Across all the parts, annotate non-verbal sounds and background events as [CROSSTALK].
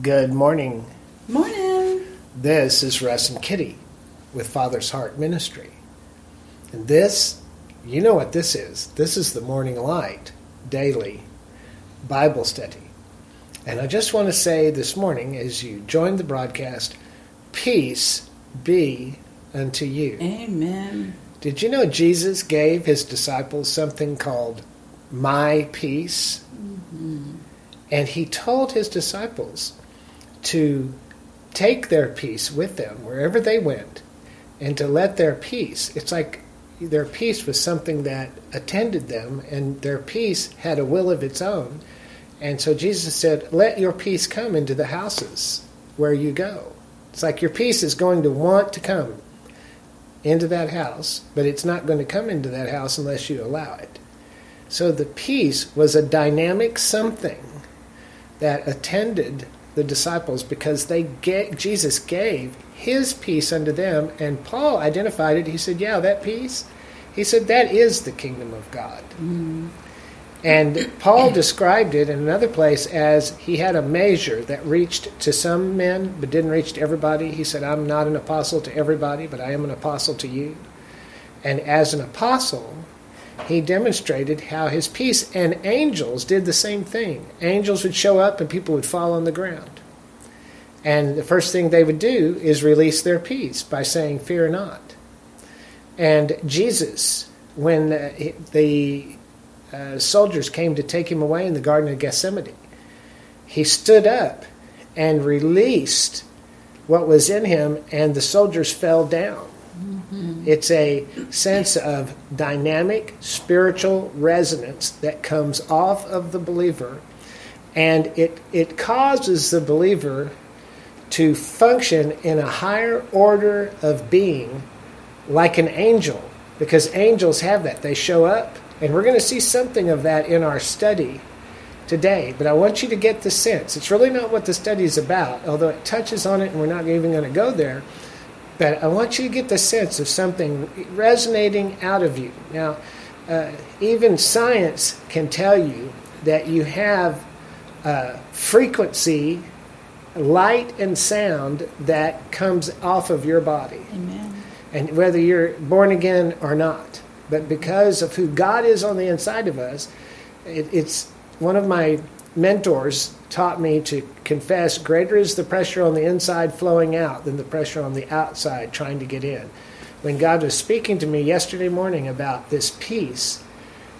Good morning. Morning. This is Russ and Kitty with Father's Heart Ministry. And this, you know what this is. This is the Morning Light Daily Bible Study. And I just want to say this morning, as you join the broadcast, peace be unto you. Amen. Did you know Jesus gave his disciples something called my peace? Mm-hmm. And he told his disciples to take their peace with them wherever they went and to let their peace, it's like their peace was something that attended them and their peace had a will of its own. And so Jesus said, Let your peace come into the houses where you go. It's like your peace is going to want to come into that house, but it's not going to come into that house unless you allow it. So the peace was a dynamic something that attended the disciples because they get, Jesus gave his peace unto them, and Paul identified it. He said, "Yeah, that peace." He said that is the kingdom of God. Mm-hmm. And Paul described it in another place as he had a measure that reached to some men but didn't reach to everybody. He said, I'm not an apostle to everybody, but I am an apostle to you. And as an apostle, he demonstrated how his peace and angels did the same thing. Angels would show up and people would fall on the ground. And the first thing they would do is release their peace by saying, Fear not. And Jesus, when the uh, soldiers came to take him away in the Garden of Gethsemane, he stood up and released what was in him, and the soldiers fell down. It's a sense of dynamic spiritual resonance that comes off of the believer, and it, it causes the believer to function in a higher order of being like an angel, because angels have that. They show up, and we're going to see something of that in our study today. But I want you to get the sense. It's really not what the study is about, although it touches on it, and we're not even going to go there. But I want you to get the sense of something resonating out of you. Now, uh, even science can tell you that you have uh, frequency, light, and sound that comes off of your body. Amen. And whether you're born again or not. But because of who God is on the inside of us, it, it's one of my mentors taught me to confess greater is the pressure on the inside flowing out than the pressure on the outside trying to get in. When God was speaking to me yesterday morning about this peace,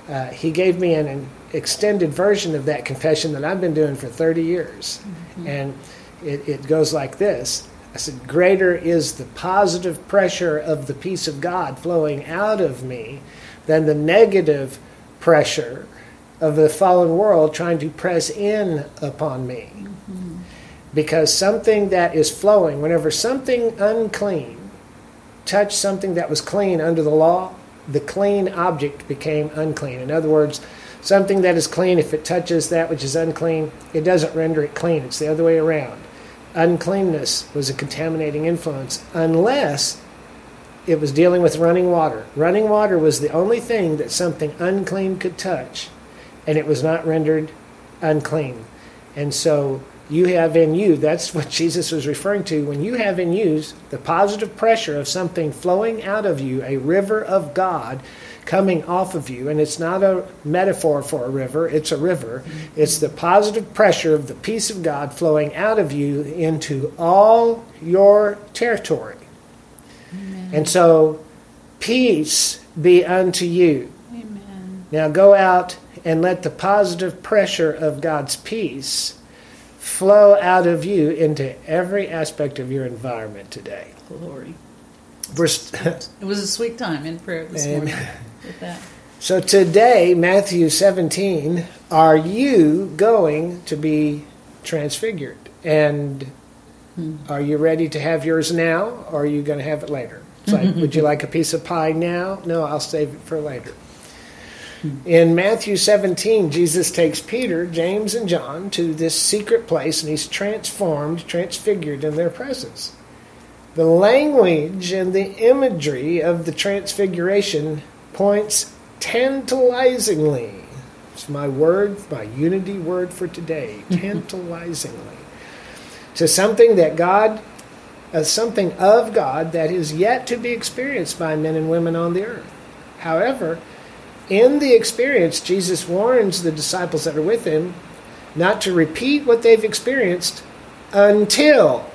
uh, He gave me an, an extended version of that confession that I've been doing for 30 years. And it, it goes like this I said, Greater is the positive pressure of the peace of God flowing out of me than the negative pressure of the fallen world trying to press in upon me. Because something that is flowing, whenever something unclean touched something that was clean under the law, the clean object became unclean. In other words, something that is clean, if it touches that which is unclean, it doesn't render it clean. It's the other way around. Uncleanness was a contaminating influence unless it was dealing with running water. Running water was the only thing that something unclean could touch, and it was not rendered unclean. And so you have in you, that's what [LAUGHS] Jesus was referring to. When you have in you the positive pressure of something flowing out of you, a river of God coming off of you, and it's not a metaphor for a river, it's a river. It's the positive pressure of the peace of God flowing out of you into all your territory. And so, peace be unto you. Now go out and let the positive pressure of God's peace flow out of you into every aspect of your environment today. Glory. It was a sweet time in prayer this morning with that. so today, Matthew 17, are you going to be transfigured? And hmm. are you ready to have yours now, or are you going to have it later? It's like, would you [LAUGHS] like a piece of pie now? No, I'll save it for later. In Matthew 17, Jesus takes Peter, James, and John to this secret place and he's transformed, transfigured in their presence. The language and the imagery of the transfiguration points tantalizingly. It's my word, my unity word for today, [LAUGHS] tantalizingly, to something that God, uh, something of God that is yet to be experienced by men and women on the earth. However, in the experience, Jesus warns the disciples that are with him not to repeat what they've experienced until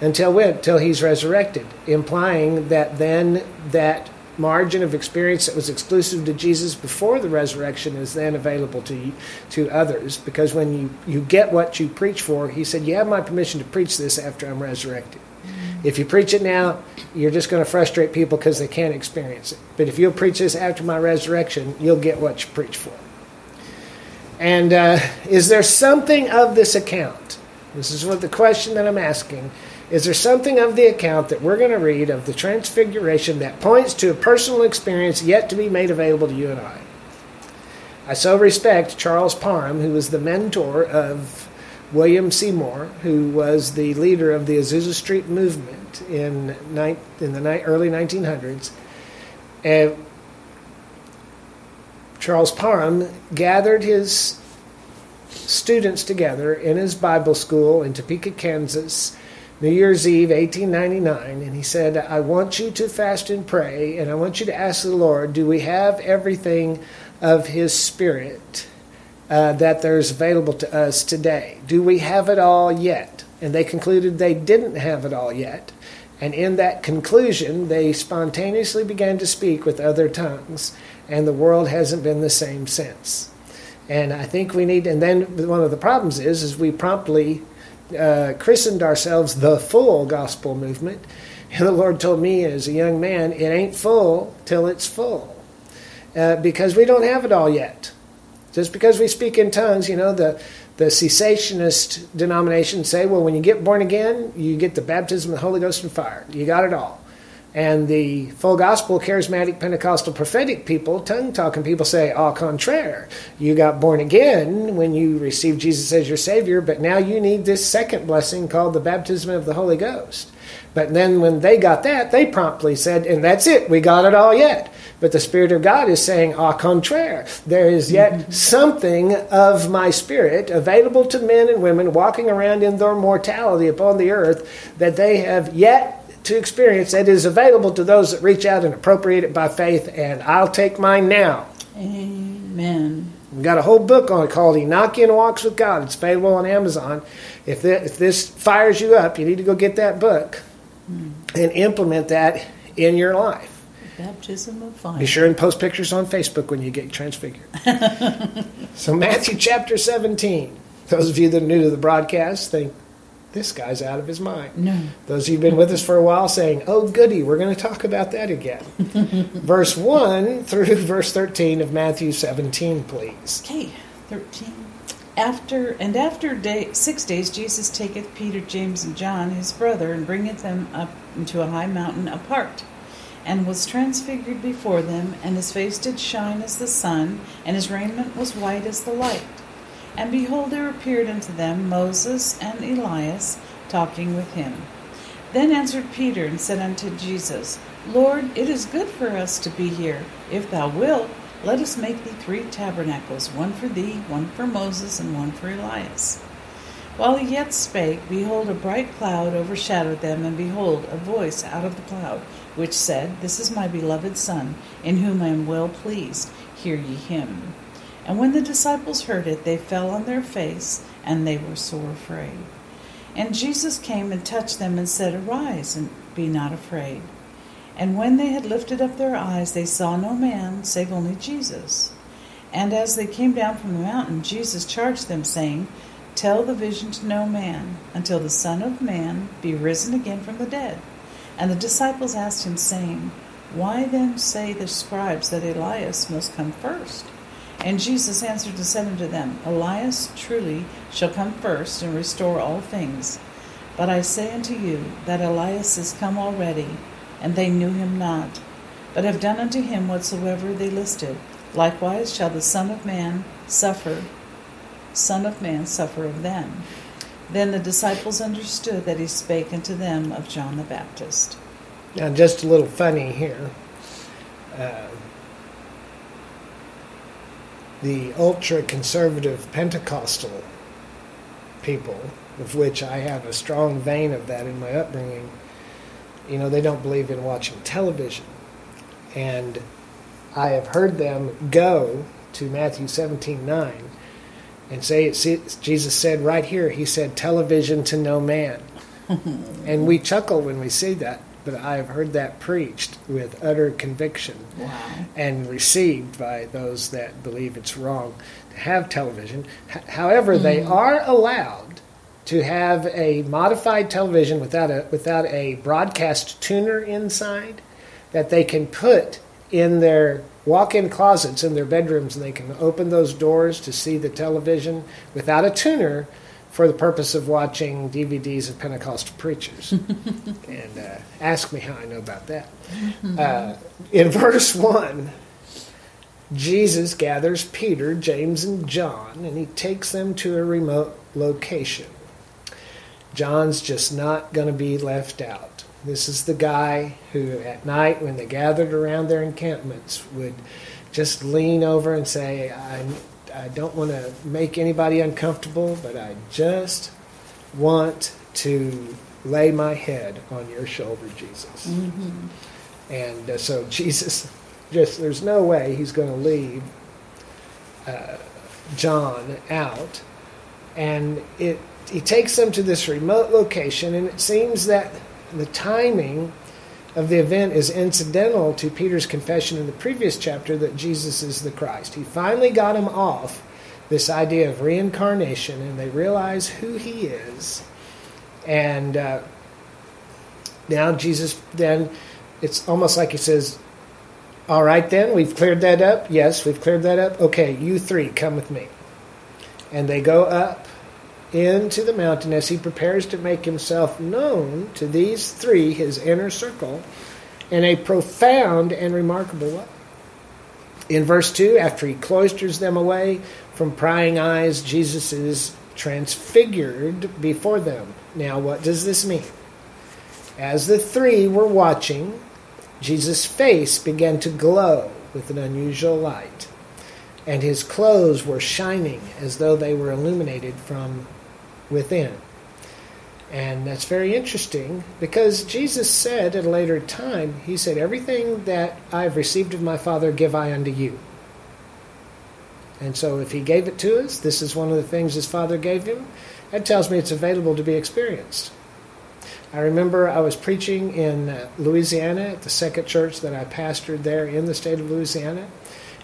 until when? Till he's resurrected, implying that then that margin of experience that was exclusive to Jesus before the resurrection is then available to you, to others. Because when you, you get what you preach for, he said, You have my permission to preach this after I'm resurrected. If you preach it now, you're just going to frustrate people because they can't experience it. But if you'll preach this after my resurrection, you'll get what you preach for. And uh, is there something of this account? This is what the question that I'm asking. Is there something of the account that we're going to read of the transfiguration that points to a personal experience yet to be made available to you and I? I so respect Charles Parham, who was the mentor of William Seymour, who was the leader of the Azusa Street movement in, in the early 1900s. And Charles Parham gathered his students together in his Bible school in Topeka, Kansas, New Year's Eve, 1899, and he said, I want you to fast and pray, and I want you to ask the Lord, do we have everything of His Spirit uh, that there's available to us today? Do we have it all yet? And they concluded they didn't have it all yet. And in that conclusion, they spontaneously began to speak with other tongues, and the world hasn't been the same since. And I think we need, and then one of the problems is, is we promptly uh, christened ourselves the full gospel movement. [LAUGHS] And the Lord told me as a young man, it ain't full till it's full. Uh, because we don't have it all yet. Just because we speak in tongues, you know, the, the cessationist denominations say, well, when you get born again, you get the baptism of the Holy Ghost and fire. You got it all. And the full gospel, charismatic, Pentecostal, prophetic people, tongue talking people say, au contraire. You got born again when you received Jesus as your Savior, but now you need this second blessing called the baptism of the Holy Ghost. But then when they got that, they promptly said, and that's it, we got it all yet. But the Spirit of God is saying, au contraire, there is yet mm-hmm. something of my Spirit available to men and women walking around in their mortality upon the earth that they have yet to experience that is available to those that reach out and appropriate it by faith, and I'll take mine now. Amen. We've got a whole book on it called Enochian Walks with God. It's available on Amazon. If, that, if this fires you up, you need to go get that book mm. and implement that in your life. Baptism of fire. Be sure and post pictures on Facebook when you get transfigured. [LAUGHS] so, Matthew chapter 17. Those of you that are new to the broadcast, think this guy's out of his mind. No. Those of you who've been with us for a while saying, oh, goody, we're going to talk about that again. [LAUGHS] verse 1 through [LAUGHS] verse 13 of Matthew 17, please. Okay, 13. After and after day, six days, Jesus taketh Peter, James, and John, his brother, and bringeth them up into a high mountain apart, and was transfigured before them, and his face did shine as the sun, and his raiment was white as the light. And behold, there appeared unto them Moses and Elias talking with him. Then answered Peter and said unto Jesus, Lord, it is good for us to be here. If thou wilt, let us make thee three tabernacles, one for thee, one for Moses, and one for Elias. While he yet spake, behold, a bright cloud overshadowed them, and behold, a voice out of the cloud, which said, This is my beloved Son, in whom I am well pleased. Hear ye him. And when the disciples heard it, they fell on their face, and they were sore afraid. And Jesus came and touched them, and said, Arise, and be not afraid. And when they had lifted up their eyes, they saw no man, save only Jesus. And as they came down from the mountain, Jesus charged them, saying, Tell the vision to no man, until the Son of Man be risen again from the dead. And the disciples asked him, saying, Why then say the scribes that Elias must come first? And Jesus answered and said unto them, Elias truly shall come first and restore all things. But I say unto you that Elias is come already, and they knew him not, but have done unto him whatsoever they listed. Likewise shall the Son of Man suffer, Son of Man suffer of them. Then the disciples understood that he spake unto them of John the Baptist. Now, just a little funny here. Uh, the ultra conservative Pentecostal people, of which I have a strong vein of that in my upbringing, you know, they don't believe in watching television. And I have heard them go to Matthew 17 9 and say, it, Jesus said right here, He said, television to no man. [LAUGHS] and we chuckle when we see that, but I have heard that preached with utter conviction Wow. and received by those that believe it's wrong to have television. H- however, they mm. are allowed to have a modified television without a without a broadcast tuner inside that they can put in their walk-in closets in their bedrooms and they can open those doors to see the television without a tuner for the purpose of watching DVDs of Pentecostal preachers. [LAUGHS] and uh, ask me how I know about that. Uh, in verse 1, Jesus gathers Peter, James, and John, and he takes them to a remote location. John's just not going to be left out. This is the guy who, at night, when they gathered around their encampments, would just lean over and say, I, I don't want to make anybody uncomfortable, but I just want to lay my head on your shoulder, Jesus. And uh, so [LAUGHS] Jesus, just there's no way he's going to leave uh, John out. And it he takes them to this remote location, and it seems that the timing of the event is incidental to Peter's confession in the previous chapter that Jesus is the Christ. He finally got him off this idea of reincarnation, and they realize who he is. And uh, now Jesus, then it's almost like he says, All right, then, we've cleared that up. Yes, we've cleared that up. Okay, you three, come with me. And they go up into the mountain as he prepares to make himself known to these three, his inner circle, in a profound and remarkable way. In verse 2, after he cloisters them away from prying eyes, Jesus is transfigured before them. Now, what does this mean? As the three were watching, Jesus' face began to glow with an unusual light, and his clothes were shining as though they were illuminated from within. And that's very interesting because Jesus said at a later time, He said, Everything that I've received of my Father give I unto you. And so if He gave it to us, this is one of the things His Father gave Him, that tells me it's available to be experienced. I remember I was preaching in uh, Louisiana at the second church that I pastored there in the state of Louisiana.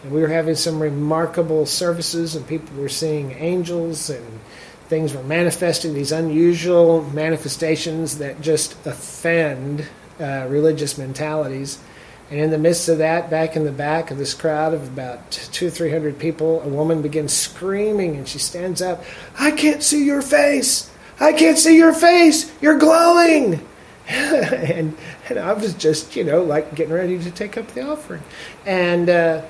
And we were having some remarkable services, and people were seeing angels, and things were manifesting, these unusual manifestations that just offend uh, religious mentalities. And in the midst of that, back in the back of this crowd of about two or three hundred people, a woman begins screaming, and she stands up, I can't see your face! I can't see your face. You're glowing. [LAUGHS] and, and I was just, you know, like getting ready to take up the offering. And, uh,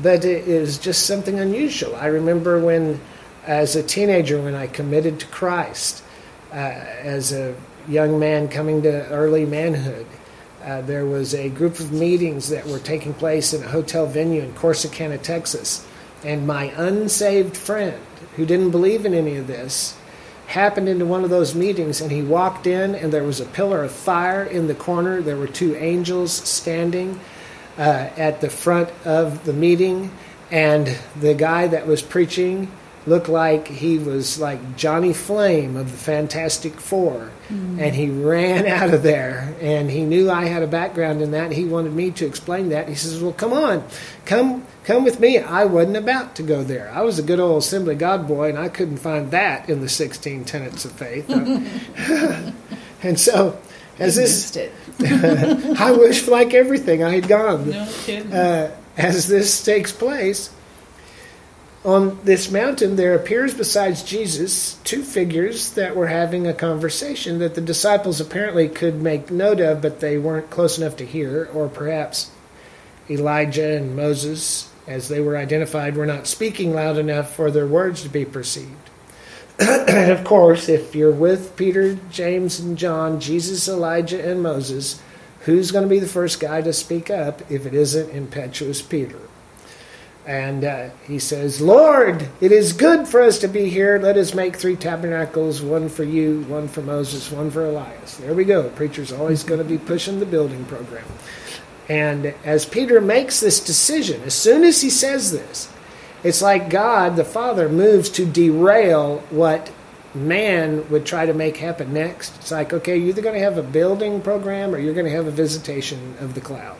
but it is just something unusual. I remember when, as a teenager, when I committed to Christ, uh, as a young man coming to early manhood, uh, there was a group of meetings that were taking place in a hotel venue in Corsicana, Texas. And my unsaved friend, who didn't believe in any of this, happened into one of those meetings and he walked in and there was a pillar of fire in the corner there were two angels standing uh, at the front of the meeting and the guy that was preaching looked like he was like johnny flame of the fantastic 4 and he ran [LAUGHS] out of there and he knew i had a background in that he wanted me to explain that. He says well come on come come with me. I wasn't about to go there. I was a good old assembly god boy and i couldn't find that in the 16 tenets of faith. [LAUGHS] [LAUGHS] And so as You this i wish like everything i had gone. No kidding. uh, as this takes place, on this mountain there appears besides Jesus two figures that were having a conversation that the disciples apparently could make note of, but they weren't close enough to hear, or perhaps Elijah and Moses, as they were identified, were not speaking loud enough for their words to be perceived. [CLEARS THROAT] and of course, if you're with Peter, James, and John, Jesus, Elijah, and Moses, who's going to be the first guy to speak up if it isn't impetuous Peter? And uh, he says, Lord, it is good for us to be here. Let us make three tabernacles one for you, one for Moses, one for Elias. There we go. Preacher's always going to be pushing the building program. And as Peter makes this decision, as soon as he says this, it's like God, the Father, moves to derail what man would try to make happen next. It's like, okay, you're either going to have a building program or you're going to have a visitation of the cloud.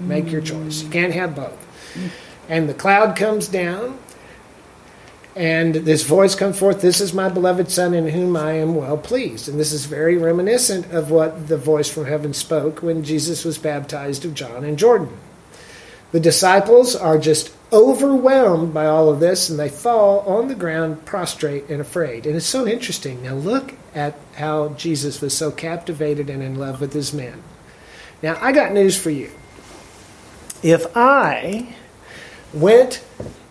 Make your choice. You can't have both. And the cloud comes down, and this voice comes forth This is my beloved Son in whom I am well pleased. And this is very reminiscent of what the voice from heaven spoke when Jesus was baptized of John in Jordan. The disciples are just overwhelmed by all of this and they fall on the ground prostrate and afraid. And it's so interesting. Now, look at how Jesus was so captivated and in love with his men. Now, I got news for you. If I went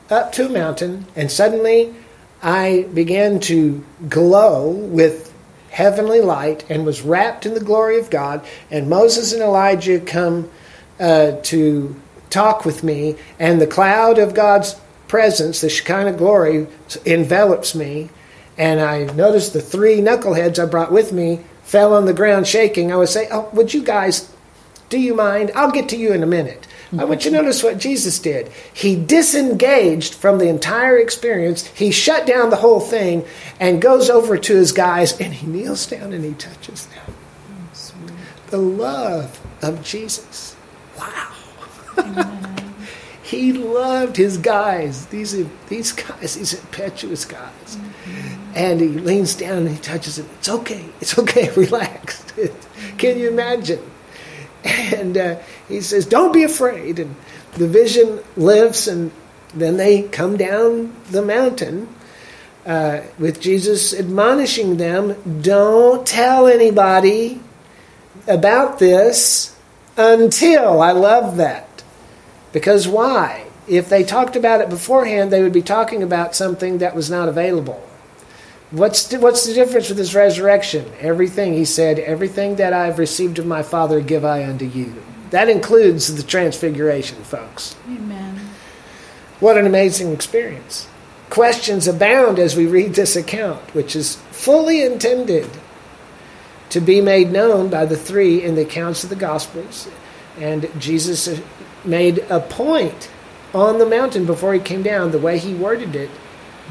up to a mountain and suddenly I began to glow with heavenly light and was wrapped in the glory of God, and Moses and Elijah come uh, to talk with me, and the cloud of God's presence, the Shekinah glory, envelops me, and I noticed the three knuckleheads I brought with me fell on the ground shaking, I would say, Oh, would you guys, do you mind? I'll get to you in a minute. I want you to notice what Jesus did. He disengaged from the entire experience. He shut down the whole thing and goes over to his guys and he kneels down and he touches them. The love of Jesus. Wow. [LAUGHS] he loved his guys. These these guys, these impetuous guys. Mm-hmm. And he leans down and he touches them. It's okay. It's okay. [LAUGHS] Relax. Can you imagine? [LAUGHS] And uh, he says, Don't be afraid. And the vision lifts, and then they come down the mountain uh, with Jesus admonishing them don't tell anybody about this until. I love that. Because why? If they talked about it beforehand, they would be talking about something that was not available. What's the, what's the difference with his resurrection? Everything, he said, everything that I've received of my Father give I unto you. That includes the transfiguration, folks. Amen. What an amazing experience. Questions abound as we read this account, which is fully intended to be made known by the three in the accounts of the Gospels. And Jesus made a point on the mountain before he came down, the way he worded it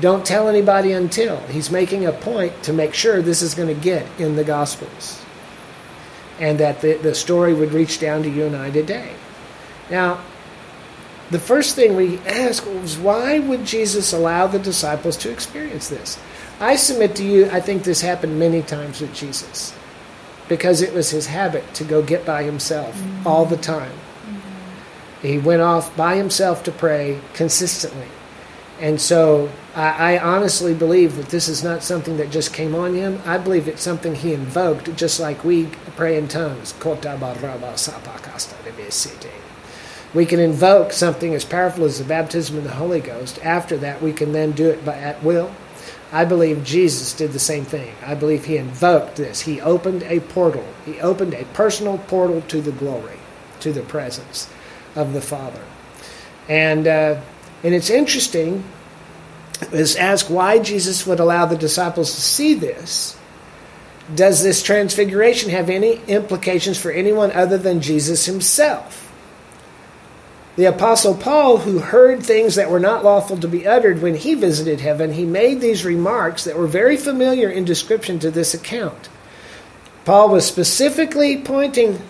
don't tell anybody until. He's making a point to make sure this is going to get in the Gospels and that the, the story would reach down to you and I today. Now, the first thing we ask was why would Jesus allow the disciples to experience this? I submit to you, I think this happened many times with Jesus because it was his habit to go get by himself mm-hmm. all the time. Mm-hmm. He went off by himself to pray consistently. And so I, I, honestly believe that this is not something that just came on him. I believe it's something he invoked, just like we pray in tongues. We can invoke something as powerful as the baptism of the Holy Ghost. After that, we can then do it by, at will. I believe Jesus did the same thing. I believe he invoked this. He opened a portal. He opened a personal portal to the glory, to the presence of the Father. And uh, and it's interesting is ask why Jesus would allow the disciples to see this. Does this transfiguration have any implications for anyone other than Jesus himself? The Apostle Paul, who heard things that were not lawful to be uttered when he visited heaven, he made these remarks that were very familiar in description to this account. Paul was specifically pointing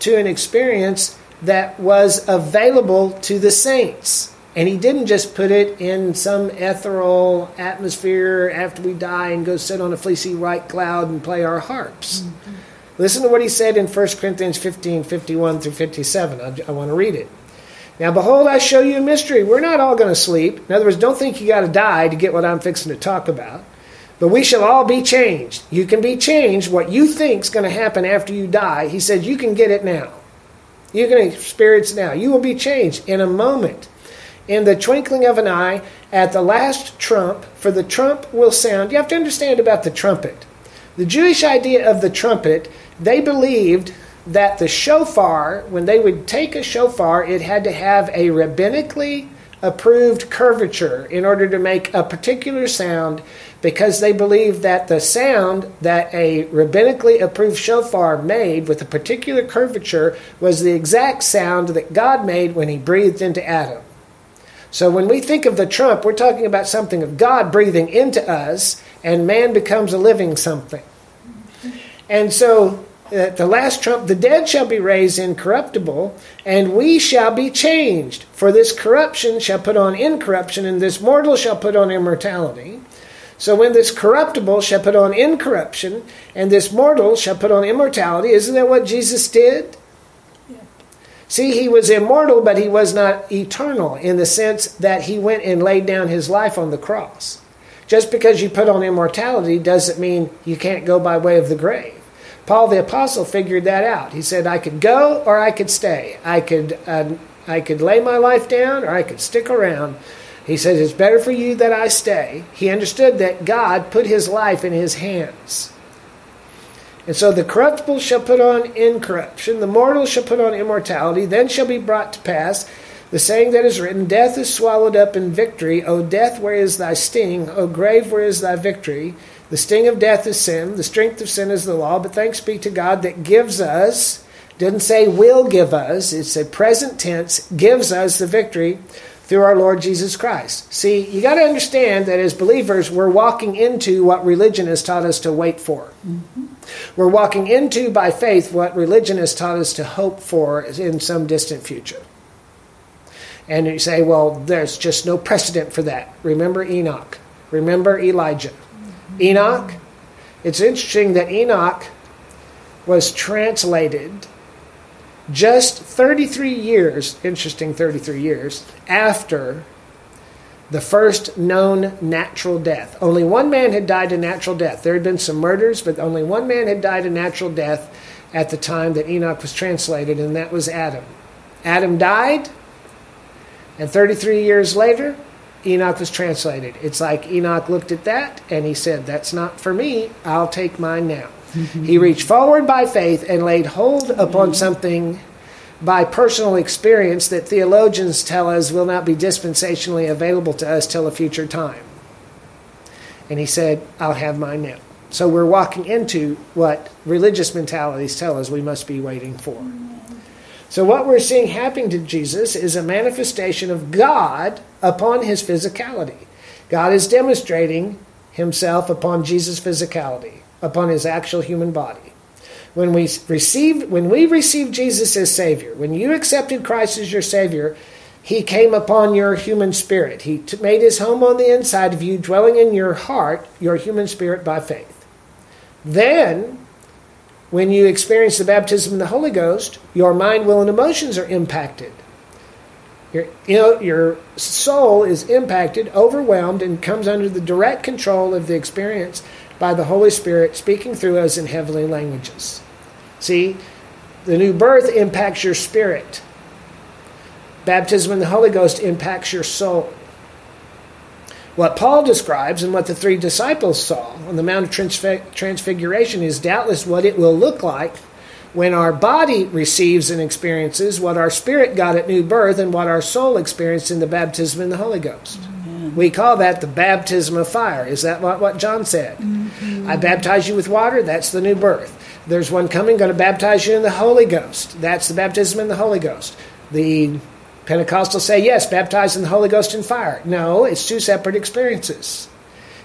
to an experience that was available to the saints. And he didn't just put it in some ethereal atmosphere after we die and go sit on a fleecy white cloud and play our harps. Mm-hmm. Listen to what he said in 1 Corinthians 15 51 through 57. I, I want to read it. Now, behold, I show you a mystery. We're not all going to sleep. In other words, don't think you got to die to get what I'm fixing to talk about. But we shall all be changed. You can be changed. What you think's going to happen after you die, he said, you can get it now. You can experience it now. You will be changed in a moment in the twinkling of an eye at the last trump, for the trump will sound. You have to understand about the trumpet. The Jewish idea of the trumpet, they believed that the shofar, when they would take a shofar, it had to have a rabbinically approved curvature in order to make a particular sound because they believed that the sound that a rabbinically approved shofar made with a particular curvature was the exact sound that God made when he breathed into Adam. So when we think of the trump, we're talking about something of God breathing into us, and man becomes a living something. And so at the last trump, the dead shall be raised incorruptible, and we shall be changed. For this corruption shall put on incorruption, and this mortal shall put on immortality. So when this corruptible shall put on incorruption, and this mortal shall put on immortality, isn't that what Jesus did? See, he was immortal, but he was not eternal in the sense that he went and laid down his life on the cross. Just because you put on immortality doesn't mean you can't go by way of the grave. Paul the apostle figured that out. He said, "I could go or I could stay. I could uh, I could lay my life down or I could stick around." He says, "It's better for you that I stay." He understood that God put his life in his hands. And so the corruptible shall put on incorruption, the mortal shall put on immortality, then shall be brought to pass the saying that is written Death is swallowed up in victory. O death, where is thy sting? O grave, where is thy victory? The sting of death is sin, the strength of sin is the law, but thanks be to God that gives us, didn't say will give us, it's a present tense, gives us the victory through our Lord Jesus Christ. See, you got to understand that as believers, we're walking into what religion has taught us to wait for. Mm-hmm. We're walking into, by faith, what religion has taught us to hope for in some distant future. And you say, well, there's just no precedent for that. Remember Enoch. Remember Elijah. Enoch, it's interesting that Enoch was translated just 33 years, interesting 33 years, after the first known natural death. Only one man had died a natural death. There had been some murders, but only one man had died a natural death at the time that Enoch was translated, and that was Adam. Adam died, and 33 years later, Enoch was translated. It's like Enoch looked at that and he said, That's not for me. I'll take mine now. [LAUGHS] he reached forward by faith and laid hold upon something by personal experience that theologians tell us will not be dispensationally available to us till a future time. And he said, I'll have mine now. So we're walking into what religious mentalities tell us we must be waiting for. So, what we're seeing happening to Jesus is a manifestation of God upon his physicality. God is demonstrating himself upon Jesus' physicality upon his actual human body. When we received when we received Jesus as Savior, when you accepted Christ as your Savior, he came upon your human spirit. He t- made his home on the inside of you, dwelling in your heart, your human spirit by faith. Then, when you experience the baptism of the Holy Ghost, your mind, will, and emotions are impacted. Your, you know, your soul is impacted, overwhelmed, and comes under the direct control of the experience by the Holy Spirit speaking through us in heavenly languages. See, the new birth impacts your spirit. Baptism in the Holy Ghost impacts your soul. What Paul describes and what the three disciples saw on the Mount of Transfiguration is doubtless what it will look like when our body receives and experiences what our spirit got at new birth and what our soul experienced in the baptism in the Holy Ghost. We call that the baptism of fire. Is that what, what John said? Mm-hmm. I baptize you with water, that's the new birth. There's one coming, going to baptize you in the Holy Ghost. That's the baptism in the Holy Ghost. The Pentecostals say, yes, baptized in the Holy Ghost and fire. No, it's two separate experiences.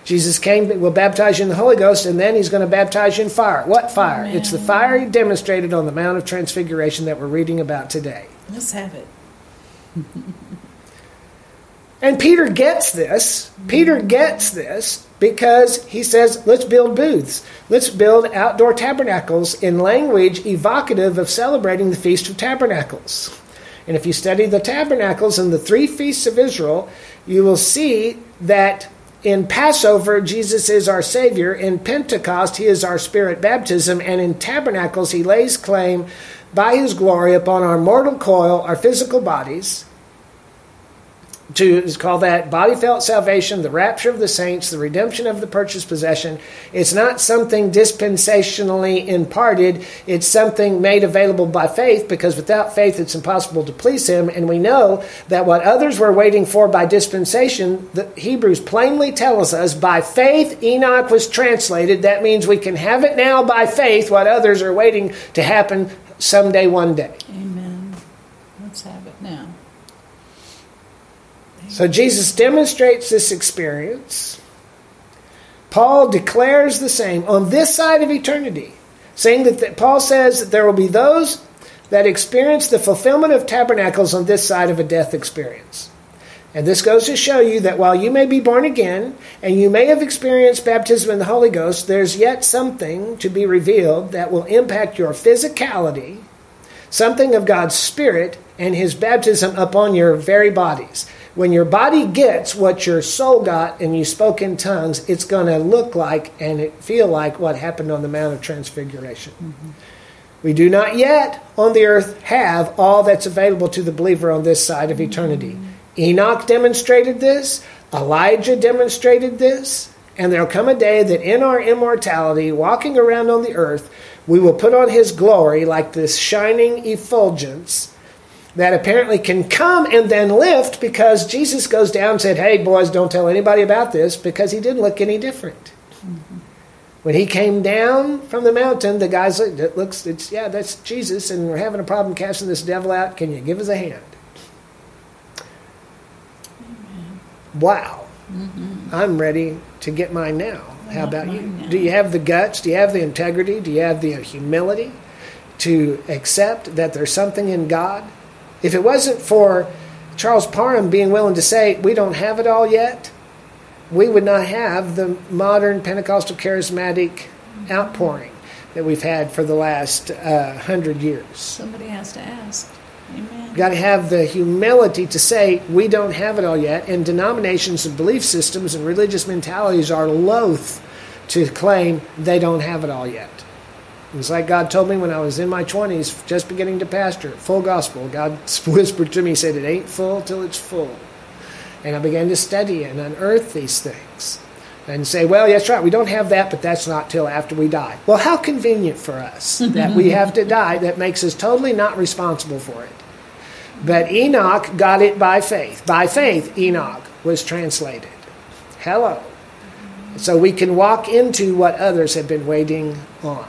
Jesus came, will baptize you in the Holy Ghost, and then he's going to baptize you in fire. What fire? Amen. It's the fire he demonstrated on the Mount of Transfiguration that we're reading about today. Let's have it. [LAUGHS] And Peter gets this. Peter mm-hmm. gets this because he says, let's build booths. Let's build outdoor tabernacles in language evocative of celebrating the Feast of Tabernacles. And if you study the tabernacles and the three feasts of Israel, you will see that in Passover, Jesus is our Savior. In Pentecost, He is our Spirit baptism. And in tabernacles, He lays claim by His glory upon our mortal coil, our physical bodies to call that body felt salvation, the rapture of the saints, the redemption of the purchased possession. It's not something dispensationally imparted, it's something made available by faith because without faith it's impossible to please Him. And we know that what others were waiting for by dispensation, the Hebrews plainly tells us by faith Enoch was translated. That means we can have it now by faith, what others are waiting to happen someday, one day. Amen. Let's have it now. So Jesus demonstrates this experience. Paul declares the same on this side of eternity, saying that, that Paul says that there will be those that experience the fulfillment of tabernacles on this side of a death experience. And this goes to show you that while you may be born again and you may have experienced baptism in the Holy Ghost, there's yet something to be revealed that will impact your physicality, something of God's Spirit and His baptism upon your very bodies when your body gets what your soul got and you spoke in tongues, it's going to look like and it feel like what happened on the Mount of Transfiguration. Mm-hmm. We do not yet on the earth have all that's available to the believer on this side of eternity. Mm-hmm. Enoch demonstrated this, Elijah demonstrated this, and there'll come a day that in our immortality, walking around on the earth, we will put on his glory like this shining effulgence that apparently can come and then lift because Jesus goes down and said, Hey, boys, don't tell anybody about this because he didn't look any different. Mm-hmm. When he came down from the mountain, the guys looked, it looks, it's, yeah, that's Jesus, and we're having a problem casting this devil out. Can you give us a hand? Mm-hmm. Wow. Mm-hmm. I'm ready to get mine now. How about you? Now. Do you have the guts? Do you have the integrity? Do you have the humility to accept that there's something in God if it wasn't for Charles Parham being willing to say, we don't have it all yet, we would not have the modern Pentecostal charismatic outpouring that we've had for the last uh, hundred years. Somebody has to ask. Amen. Got to have the humility to say, we don't have it all yet. And denominations and belief systems and religious mentalities are loath to claim they don't have it all yet. It's like God told me when I was in my 20s, just beginning to pastor, full gospel. God [LAUGHS] whispered to me, said, It ain't full till it's full. And I began to study and unearth these things and say, Well, that's right, we don't have that, but that's not till after we die. Well, how convenient for us [LAUGHS] that we have to die that makes us totally not responsible for it. But Enoch got it by faith. By faith, Enoch was translated. Hello. So we can walk into what others have been waiting on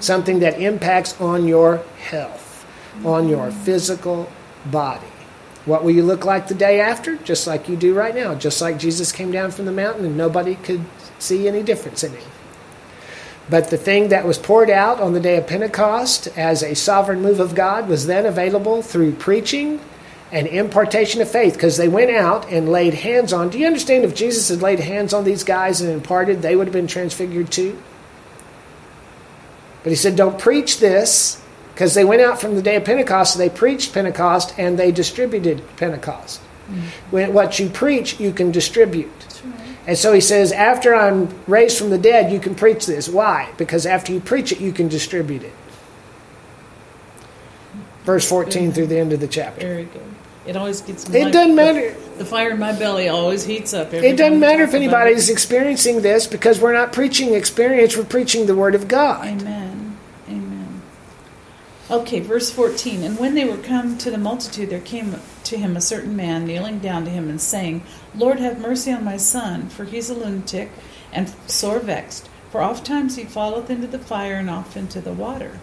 something that impacts on your health, on your physical body. What will you look like the day after? Just like you do right now. Just like Jesus came down from the mountain and nobody could see any difference in him. But the thing that was poured out on the day of Pentecost as a sovereign move of God was then available through preaching and impartation of faith because they went out and laid hands on. Do you understand if Jesus had laid hands on these guys and imparted, they would have been transfigured too? But he said, don't preach this because they went out from the day of Pentecost, they preached Pentecost and they distributed Pentecost. Mm-hmm. When, what you preach, you can distribute. Right. And so he says, after I'm raised from the dead, you can preach this. Why? Because after you preach it, you can distribute it. Verse 14 through the end of the chapter. Very good. It always gets. It my, doesn't matter. The, fire in my belly always heats up. it doesn't matter if anybody's experiencing this because we're not preaching experience. We're preaching the word of God. Amen. Okay, verse fourteen. And when they were come to the multitude, there came to him a certain man kneeling down to him and saying, Lord, have mercy on my son, for he is a lunatic and sore vexed. For oft times he falleth into the fire and off into the water.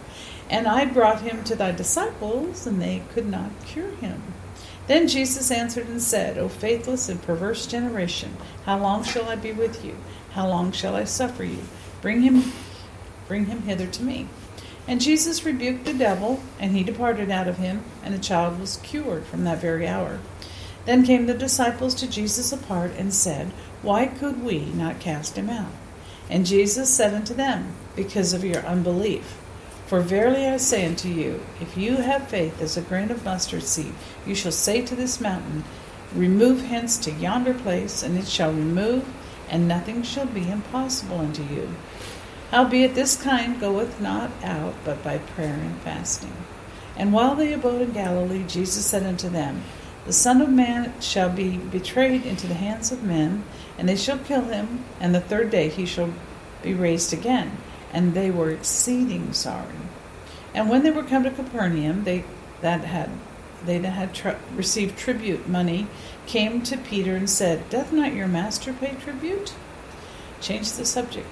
And I brought him to thy disciples, and they could not cure him. Then Jesus answered and said, O faithless and perverse generation, how long shall I be with you? How long shall I suffer you? Bring him bring him hither to me. And Jesus rebuked the devil, and he departed out of him, and the child was cured from that very hour. Then came the disciples to Jesus apart and said, Why could we not cast him out? And Jesus said unto them, Because of your unbelief. For verily I say unto you, if you have faith as a grain of mustard seed, you shall say to this mountain, Remove hence to yonder place, and it shall remove, and nothing shall be impossible unto you. Howbeit this kind goeth not out but by prayer and fasting. And while they abode in Galilee, Jesus said unto them, The Son of Man shall be betrayed into the hands of men, and they shall kill him, and the third day he shall be raised again. And they were exceeding sorry. And when they were come to Capernaum, they that had they that had received tribute money came to Peter and said, Doth not your master pay tribute? Change the subject.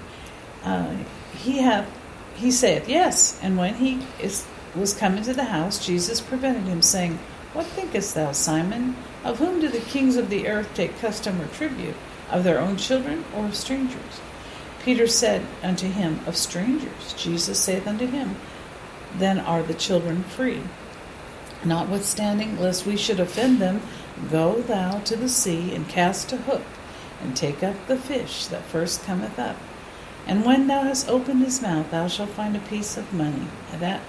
Uh, he hath he saith, Yes. And when he is was come into the house, Jesus prevented him, saying, What thinkest thou, Simon? Of whom do the kings of the earth take custom or tribute? Of their own children or of strangers? Peter said unto him, Of strangers. Jesus saith unto him, Then are the children free. Notwithstanding, lest we should offend them, go thou to the sea and cast a hook, and take up the fish that first cometh up. And when thou hast opened his mouth, thou shalt find a piece of money. That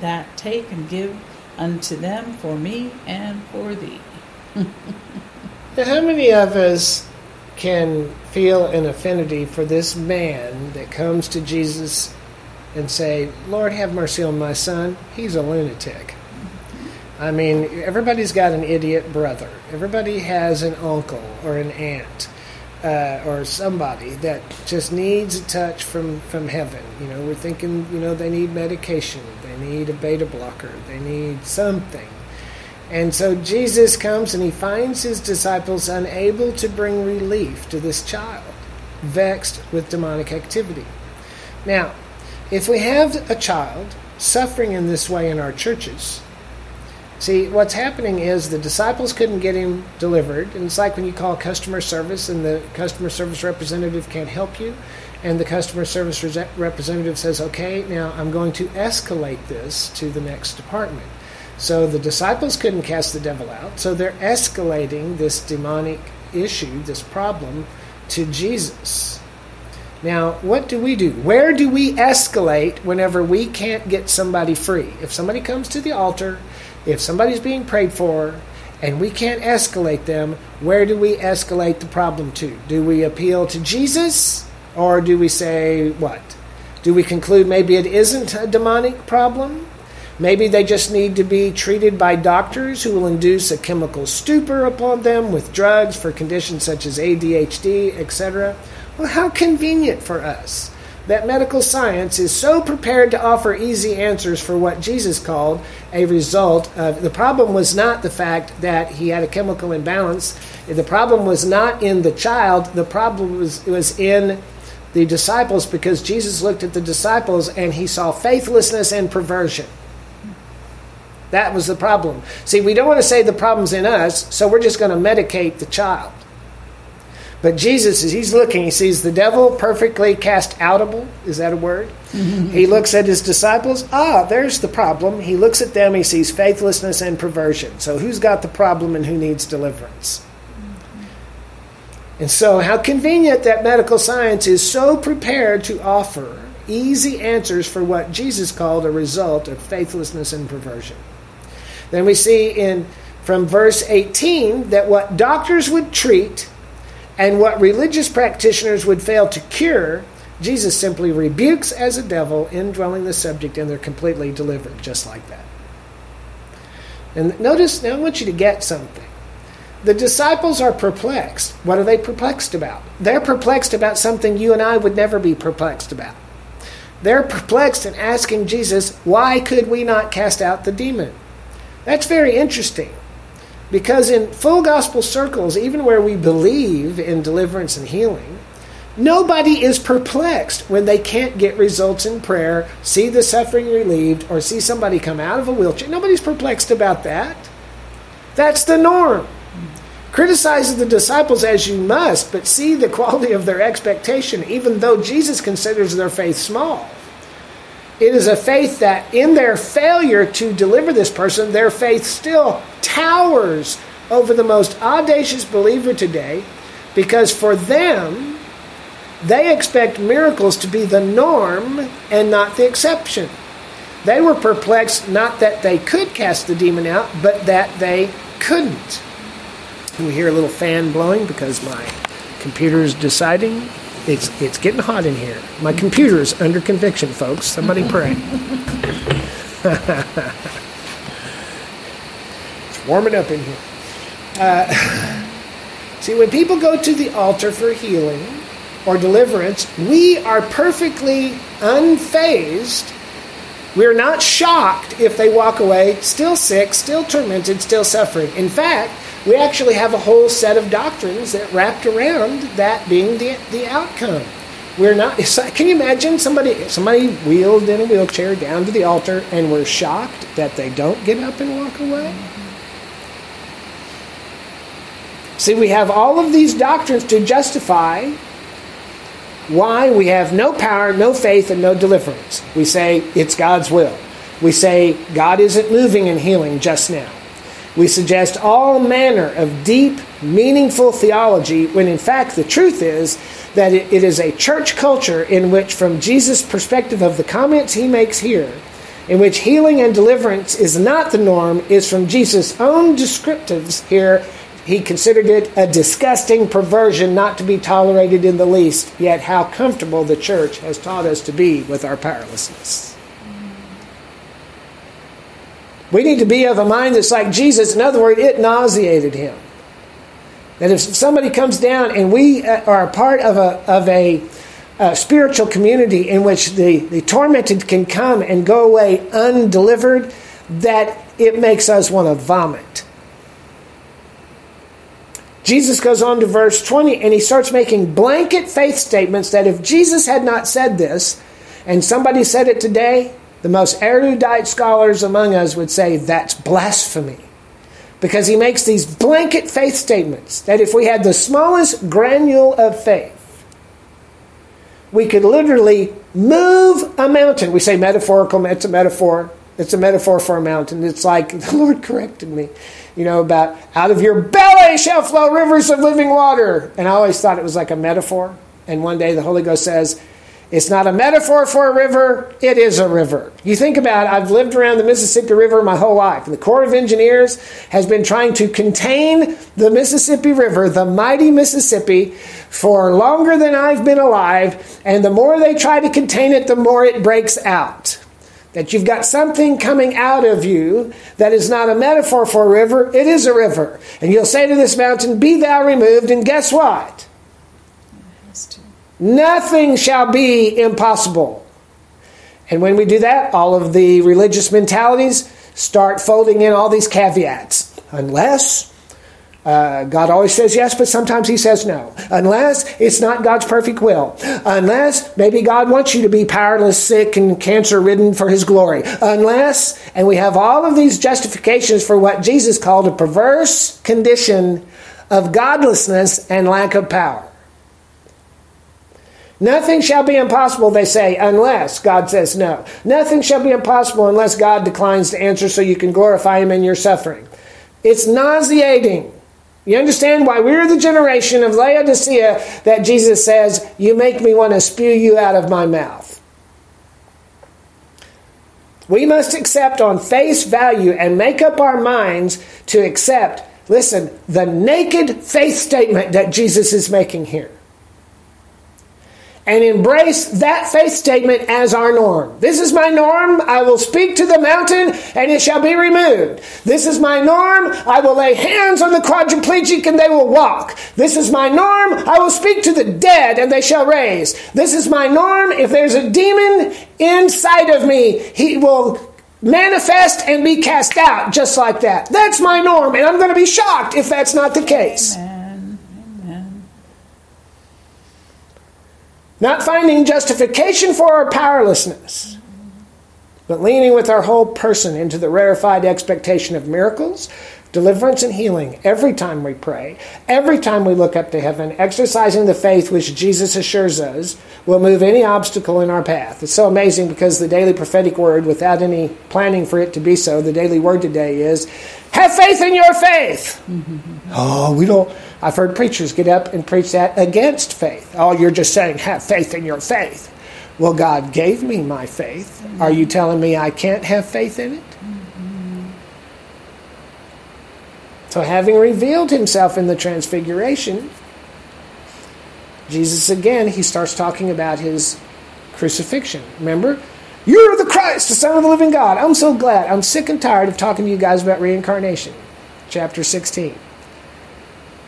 that take and give unto them for me and for thee. [LAUGHS] Now, how many of us can feel an affinity for this man that comes to Jesus and say, Lord, have mercy on my son? He's a lunatic. I mean, everybody's got an idiot brother. Everybody has an uncle or an aunt uh, or somebody that just needs a touch from, from heaven. You know, we're thinking, you know, they need medication, they need a beta blocker, they need something. And so Jesus comes and he finds his disciples unable to bring relief to this child, vexed with demonic activity. Now, if we have a child suffering in this way in our churches, See, what's happening is the disciples couldn't get him delivered. And it's like when you call customer service and the customer service representative can't help you. And the customer service re- representative says, okay, now I'm going to escalate this to the next department. So the disciples couldn't cast the devil out. So they're escalating this demonic issue, this problem, to Jesus. Now, what do we do? Where do we escalate whenever we can't get somebody free? If somebody comes to the altar if somebody's being prayed for and we can't escalate them, where do we escalate the problem to? Do we appeal to Jesus or do we say what? Do we conclude maybe it isn't a demonic problem? Maybe they just need to be treated by doctors who will induce a chemical stupor upon them with drugs for conditions such as ADHD, etc. Well, how convenient for us that medical science is so prepared to offer easy answers for what Jesus called a result of the problem was not the fact that he had a chemical imbalance. The problem was not in the child, the problem was, was in the disciples because Jesus looked at the disciples and he saw faithlessness and perversion. That was the problem. See, we don't want to say the problem's in us, so we're just going to medicate the child. But Jesus, as he's looking, he sees the devil perfectly cast outable. Is that a word? he looks at his disciples. Ah, there's the problem. He looks at them, he sees faithlessness and perversion. So who's got the problem and who needs deliverance? And so, how convenient that medical science is so prepared to offer easy answers for what Jesus called a result of faithlessness and perversion. Then we see in from verse 18 that what doctors would treat and what religious practitioners would fail to cure, Jesus simply rebukes as a devil, indwelling the subject, and they're completely delivered just like that. And notice, now I want you to get something. The disciples are perplexed. What are they perplexed about? They're perplexed about something you and I would never be perplexed about. They're perplexed and asking Jesus, why could we not cast out the demon? That's very interesting. Because in full gospel circles, even where we believe in deliverance and healing, nobody is perplexed when they can't get results in prayer, see the suffering relieved, or see somebody come out of a wheelchair. Nobody's perplexed about that. That's the norm. Criticize the disciples as you must, but see the quality of their expectation, even though Jesus considers their faith small. It is a faith that, in their failure to deliver this person, their faith still towers over the most audacious believer today because for them, they expect miracles to be the norm and not the exception. They were perplexed not that they could cast the demon out, but that they couldn't. We hear a little fan blowing because my computer is deciding it's it's getting hot in here. My computer's under conviction, folks. Somebody pray. [LAUGHS] it's warming up in here. Uh, [LAUGHS] see, when people go to the altar for healing or deliverance, we are perfectly unfazed. We're not shocked if they walk away still sick, still tormented, still suffering. In fact, we actually have a whole set of doctrines that wrapped around that being the, the outcome. We're not. Can you imagine somebody somebody wheeled in a wheelchair down to the altar and we're shocked that they don't get up and walk away? See, we have all of these doctrines to justify why we have no power, no faith, and no deliverance. We say it's God's will. We say God isn't moving and healing just now. We suggest all manner of deep, meaningful theology when in fact the truth is that it is a church culture in which, from Jesus' perspective of the comments he makes here, in which healing and deliverance is not the norm, is from Jesus' own descriptives here. He considered it a disgusting perversion not to be tolerated in the least, yet how comfortable the church has taught us to be with our powerlessness. We need to be of a mind that's like Jesus. In other words, it nauseated him. That if somebody comes down and we uh, are a part of a, of a, a spiritual community in which the, the tormented can come and go away undelivered, that it makes us want to vomit. Jesus goes on to verse 20 and he starts making blanket faith statements that if Jesus had not said this and somebody said it today, the most erudite scholars among us would say that's blasphemy. Because he makes these blanket faith statements that if we had the smallest granule of faith, we could literally move a mountain. We say metaphorical, it's a metaphor. It's a metaphor for a mountain. It's like [LAUGHS] the Lord corrected me, you know, about out of your belly shall flow rivers of living water. And I always thought it was like a metaphor. And one day the Holy Ghost says, it's not a metaphor for a river, it is a river. You think about it, I've lived around the Mississippi River my whole life. The Corps of Engineers has been trying to contain the Mississippi River, the mighty Mississippi, for longer than I've been alive. And the more they try to contain it, the more it breaks out. That you've got something coming out of you that is not a metaphor for a river, it is a river. And you'll say to this mountain, Be thou removed, and guess what? Nothing shall be impossible. And when we do that, all of the religious mentalities start folding in all these caveats. Unless uh, God always says yes, but sometimes He says no. Unless it's not God's perfect will. Unless maybe God wants you to be powerless, sick, and cancer ridden for His glory. Unless, and we have all of these justifications for what Jesus called a perverse condition of godlessness and lack of power. Nothing shall be impossible, they say, unless God says no. Nothing shall be impossible unless God declines to answer so you can glorify Him in your suffering. It's nauseating. You understand why we're the generation of Laodicea that Jesus says, You make me want to spew you out of my mouth. We must accept on face value and make up our minds to accept, listen, the naked faith statement that Jesus is making here and embrace that faith statement as our norm. This is my norm. I will speak to the mountain and it shall be removed. This is my norm. I will lay hands on the quadriplegic and they will walk. This is my norm. I will speak to the dead and they shall raise. This is my norm. If there's a demon inside of me, he will manifest and be cast out just like that. That's my norm and I'm going to be shocked if that's not the case. Amen. Not finding justification for our powerlessness, but leaning with our whole person into the rarefied expectation of miracles, deliverance, and healing every time we pray, every time we look up to heaven, exercising the faith which Jesus assures us will move any obstacle in our path. It's so amazing because the daily prophetic word, without any planning for it to be so, the daily word today is have faith in your faith. Mm-hmm. oh, we don't I've heard preachers get up and preach that against faith. Oh, you're just saying, have faith in your faith. Well, God gave me my faith. Are you telling me I can't have faith in it? So, having revealed himself in the transfiguration, Jesus again, he starts talking about his crucifixion. Remember? You're the Christ, the Son of the living God. I'm so glad. I'm sick and tired of talking to you guys about reincarnation. Chapter 16.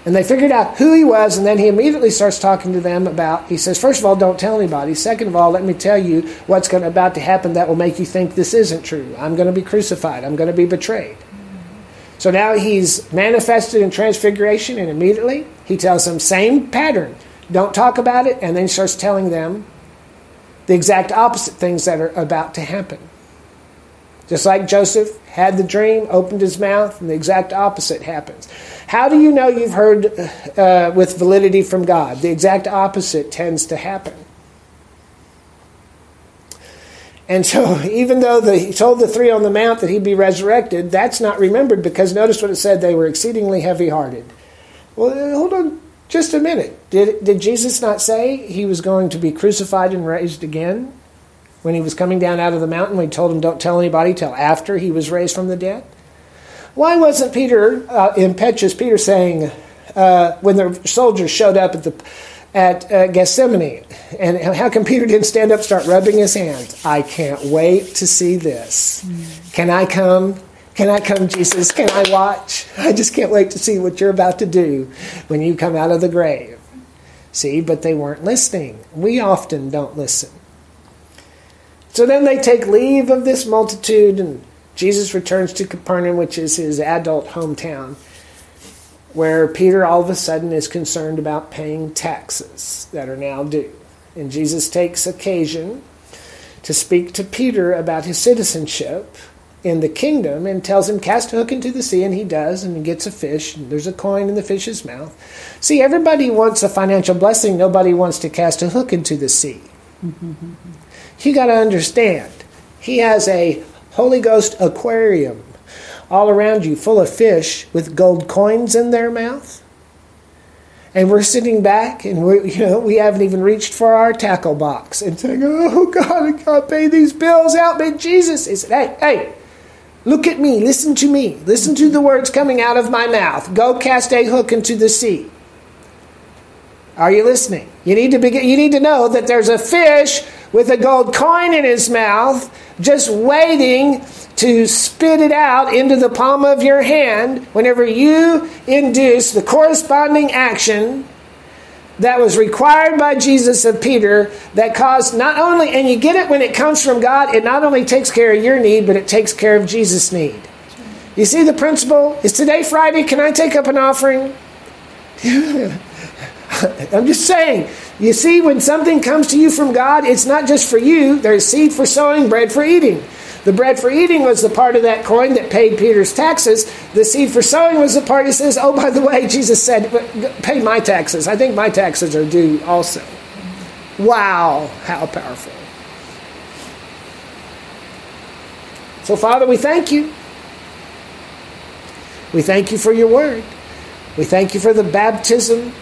And they figured out who he was, and then he immediately starts talking to them about. He says, first of all, don't tell anybody. Second of all, let me tell you what's going about to happen that will make you think this isn't true. I'm going to be crucified. I'm going to be betrayed. So now he's manifested in transfiguration, and immediately he tells them same pattern. Don't talk about it, and then he starts telling them the exact opposite things that are about to happen. Just like Joseph had the dream, opened his mouth, and the exact opposite happens. How do you know you've heard uh, with validity from God? The exact opposite tends to happen. And so, [LAUGHS] even though the, he told the three on the mount that he'd be resurrected, that's not remembered because notice what it said they were exceedingly heavy hearted. Well, hold on just a minute. Did, did Jesus not say he was going to be crucified and raised again? when he was coming down out of the mountain we told him, Don't tell anybody till after he was raised from the dead? Why wasn't Peter, uh, impetuous Peter, saying, uh, when the soldiers showed up at the at uh, Gethsemane, and how come Peter didn't stand up, start rubbing his hands? I can't wait to see this. Can I come? Can I come, Jesus? Can I watch? I just can't wait to see what you're about to do when you come out of the grave. See, but they weren't listening. We often don't listen. So then they take leave of this multitude, and Jesus returns to Capernaum, which is his adult hometown, where Peter all of a sudden is concerned about paying taxes that are now due. And Jesus takes occasion to speak to Peter about his citizenship in the kingdom and tells him, Cast a hook into the sea, and he does, and he gets a fish, and there's a coin in the fish's mouth. See, everybody wants a financial blessing, nobody wants to cast a hook into the sea. Mm-hmm. You got to understand, he has a Holy Ghost aquarium all around you full of fish with gold coins in their mouth. And we're sitting back and we you know we haven't even reached for our tackle box and saying, Oh God, I can't pay these bills. Help me, Jesus. He said, Hey, hey, look at me, listen to me, listen to the words coming out of my mouth. Go cast a hook into the sea. Are you listening? You need to begin, you need to know that there's a fish with a gold coin in his mouth, just waiting to spit it out into the palm of your hand whenever you induce the corresponding action that was required by Jesus of Peter that caused not only, and you get it when it comes from God, it not only takes care of your need, but it takes care of Jesus' need. You see the principle? Is today Friday? Can I take up an offering? [LAUGHS] [LAUGHS] I'm just saying, you see, when something comes to you from God, it's not just for you. There's seed for sowing, bread for eating. The bread for eating was the part of that coin that paid Peter's taxes. The seed for sowing was the part that says, oh, by the way, Jesus said, pay my taxes. I think my taxes are due also. Wow, how powerful. So, Father, we thank you. We thank you for your word. We thank you for the baptism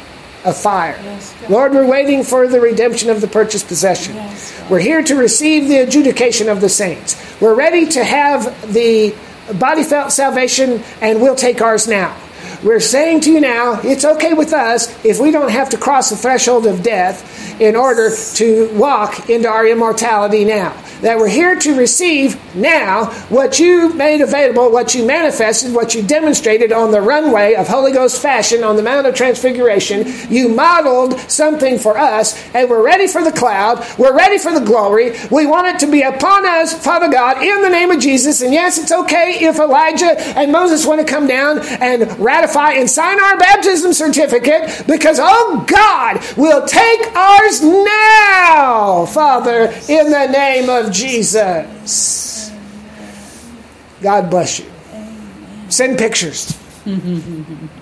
of fire. Yes, Lord, we're waiting for the redemption of the purchased possession. Yes, we're here to receive the adjudication of the saints. We're ready to have the body felt salvation, and we'll take ours now. We're saying to you now, it's okay with us if we don't have to cross the threshold of death in order to walk into our immortality now that we're here to receive now what you made available, what you manifested, what you demonstrated on the runway of Holy Ghost fashion on the Mount of Transfiguration. You modeled something for us, and we're ready for the cloud. We're ready for the glory. We want it to be upon us, Father God, in the name of Jesus. And yes, it's okay if Elijah and Moses want to come down and ratify and sign our baptism certificate because, oh God, we'll take ours now, Father, in the name Jesus. God bless you. Send pictures. [LAUGHS]